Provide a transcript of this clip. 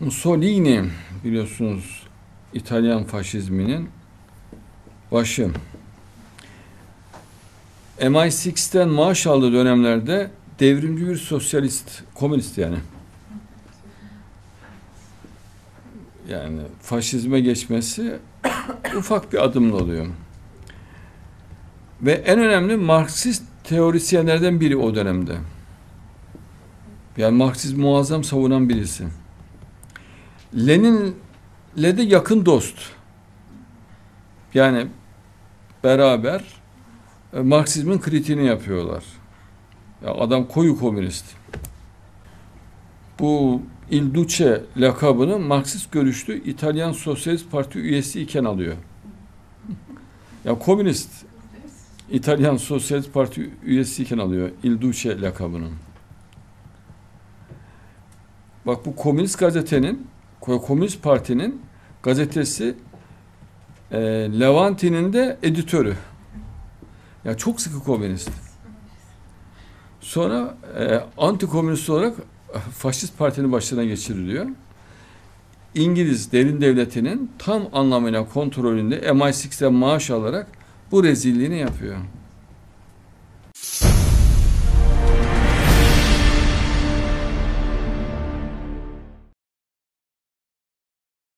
Mussolini biliyorsunuz İtalyan faşizminin başı. MI6'ten maaş aldığı dönemlerde devrimci bir sosyalist, komünist yani. Yani faşizme geçmesi ufak bir adımla oluyor. Ve en önemli Marksist teorisyenlerden biri o dönemde. Yani Marksizm muazzam savunan birisi. Lenin'le de yakın dost. Yani beraber e, Marksizmin kritiğini yapıyorlar. Ya adam koyu komünist. Bu Il Duce lakabını Marksist görüşlü İtalyan Sosyalist Parti üyesi iken alıyor. Ya komünist İtalyan Sosyalist Parti üyesi iken alıyor Il Duce lakabını. Bak bu komünist gazetenin, komünist partinin gazetesi e, Levanti'nin de editörü. Ya çok sıkı komünist. Sonra e, anti komünist olarak faşist partinin başına geçiriliyor. İngiliz derin devletinin tam anlamıyla kontrolünde MI6'den maaş alarak bu rezilliğini yapıyor.